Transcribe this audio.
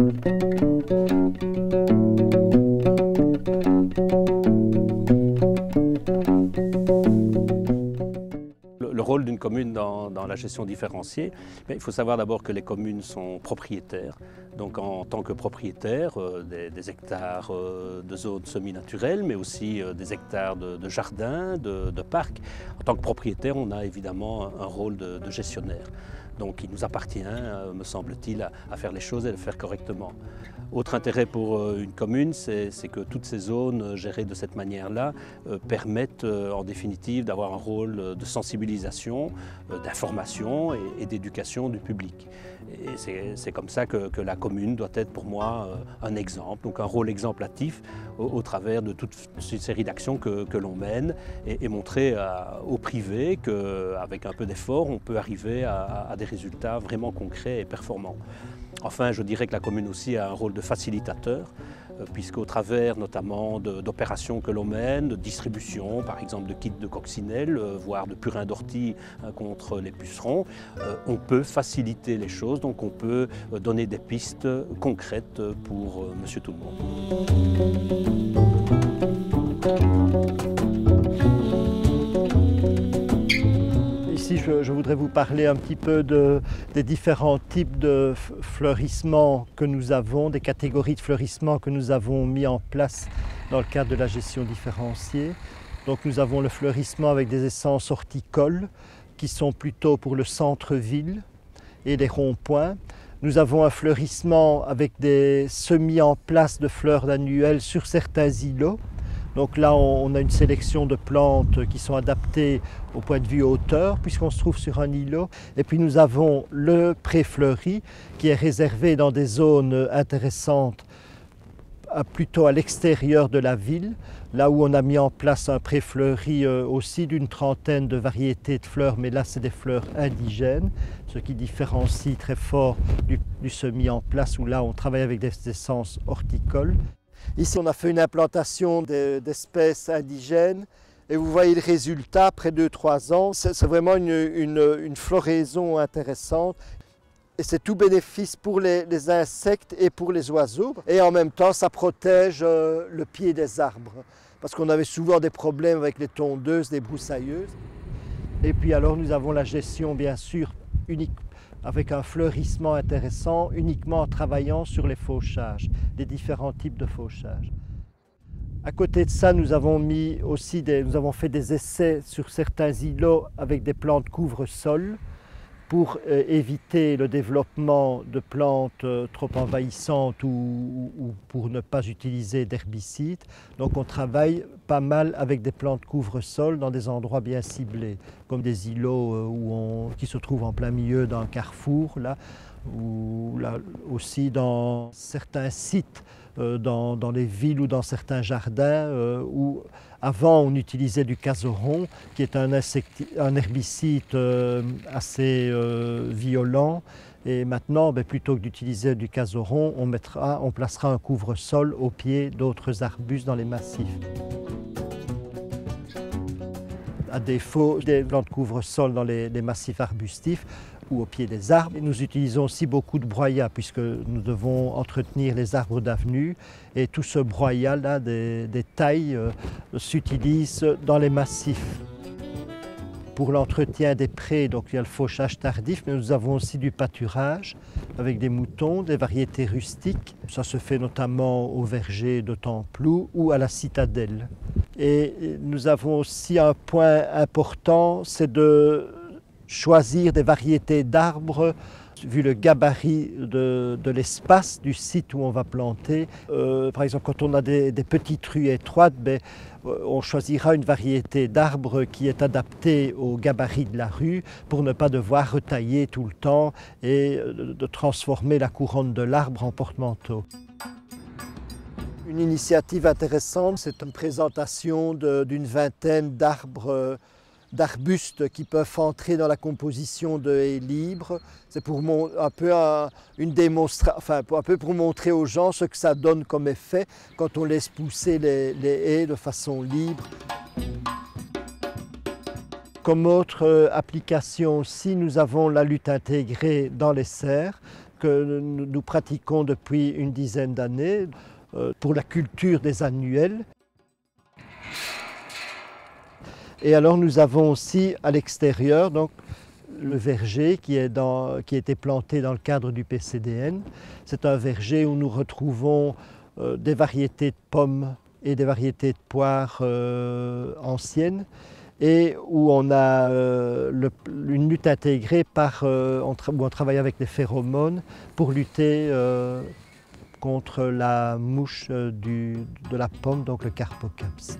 Le rôle d'une commune dans, la gestion différenciée, il faut savoir d'abord que les communes sont propriétaires. Donc en tant que propriétaires, euh, des, hectares euh, de zones semi-naturelles, mais aussi euh, des hectares de, jardins, de, parcs. En tant que propriétaire, on a évidemment un, rôle de, gestionnaire. Donc il nous appartient, me semble-t-il, à, faire les choses et les faire correctement. Autre intérêt pour une commune, c'est que toutes ces zones gérées de cette manière-là permettent en définitive d'avoir un rôle de sensibilisation, d'information et, d'éducation du public. Et c'est comme ça que, la commune doit être pour moi un exemple, donc un rôle exemplatif au, travers de toute une série d'actions que, l'on mène et, montrer au privé qu'avec un peu d'effort, on peut arriver à des résultats vraiment concrets et performants. Enfin, je dirais que la commune aussi a un rôle de facilitateur, euh, puisqu'au travers notamment d'opérations que l'on mène, de distribution, par exemple de kits de coccinelle, euh, voire de purin d'ortie hein, contre les pucerons, euh, on peut faciliter les choses, donc on peut donner des pistes concrètes pour Monsieur Tout je, voudrais vous parler un petit peu des différents types de fleurissement que nous avons, des catégories de fleurissement que nous avons mis en place dans le cadre de la gestion différenciée. Donc nous avons le fleurissement avec des essences horticoles qui sont plutôt pour le centre-ville et les ronds-points. Nous avons un fleurissement avec des semis en place de fleurs annuelles sur certains îlots donc là, on a une sélection de plantes qui sont adaptées au point de vue hauteur, puisqu'on se trouve sur un îlot. Et puis nous avons le pré-fleuri, qui est réservé dans des zones intéressantes, plutôt à l'extérieur de la ville, là où on a mis en place un pré-fleuri euh, aussi d'une trentaine de variétés de fleurs, mais là c'est des fleurs indigènes, ce qui différencie très fort du, du semis en place, où là on travaille avec des essences horticoles. Ici, on a fait une implantation d'espèces indigènes et vous voyez le résultat après 2-3 ans. C'est vraiment une, floraison intéressante. Et c'est tout bénéfice pour les, insectes et pour les oiseaux. Et en même temps, ça protège euh, le pied des arbres. Parce qu'on avait souvent des problèmes avec les tondeuses, les broussailleuses. Et puis alors, nous avons la gestion, bien sûr, avec un fleurissement intéressant uniquement en travaillant sur les fauchages, les différents types de fauchages. À côté de ça, nous avons, mis aussi nous avons fait des essais sur certains îlots avec des plantes couvre-sol pour euh, éviter le développement de plantes euh, trop envahissantes ou, pour ne pas utiliser d'herbicides. Donc on travaille pas mal avec des plantes couvre-sol dans des endroits bien ciblés, comme des îlots euh, où qui se trouvent en plein milieu d'un carrefour, là, ou là, aussi dans certains sites euh, dans, les villes ou dans certains jardins euh, où avant on utilisait du caseron qui est un, herbicide euh, assez violent. Et maintenant ben, plutôt que d'utiliser du caseron on, mettra, on placera un couvre-sol au pied d'autres arbustes dans les massifs. À défaut des plantes couvre-sol dans les, massifs arbustifs, ou au pied des arbres. nous utilisons aussi beaucoup de broyat puisque nous devons entretenir les arbres d'avenue et tout ce broyat-là, des, tailles, euh, s'utilise dans les massifs. Pour l'entretien des prés, donc il y a le fauchage tardif, mais nous avons aussi du pâturage avec des moutons, des variétés rustiques. Ça se fait notamment au verger de Templou ou à la citadelle. Et nous avons aussi un point important, c'est de choisir des variétés d'arbres vu le gabarit de, l'espace du site où on va planter. Euh, par exemple, quand on a des, petites rues étroites, ben, euh, on choisira une variété d'arbres qui est adaptée au gabarit de la rue pour ne pas devoir retailler tout le temps et euh, de transformer la couronne de l'arbre en porte-manteau. Une initiative intéressante, c'est une présentation d'une vingtaine d'arbres d'arbustes qui peuvent entrer dans la composition de haies libres. C'est pour un peu une enfin pour montrer aux gens ce que ça donne comme effet quand on laisse pousser les, haies de façon libre. Comme autre euh, application aussi, nous avons la lutte intégrée dans les serres que nous pratiquons depuis une dizaine d'années euh, pour la culture des annuels. Et alors nous avons aussi à l'extérieur donc, le verger qui, est qui a été planté dans le cadre du PCDN. C'est un verger où nous retrouvons euh, des variétés de pommes et des variétés de poires euh, anciennes et où on a euh, une lutte intégrée par, où on travaille avec des phéromones pour lutter contre la mouche de la pomme, donc le Carpocaps.